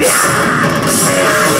Yeah!